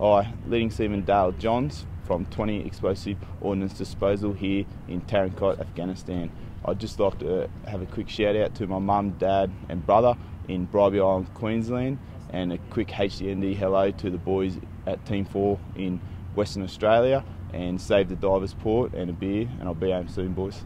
I, Leading Seaman Dale Johns from 20 Explosive Ordnance Disposal here in Tarin Kowt, Afghanistan. I'd just like to uh, have a quick shout out to my mum, dad, and brother in Bribie Island, Queensland, and a quick HDND hello to the boys at Team 4 in Western Australia. And save the divers port and a beer, and I'll be home soon, boys.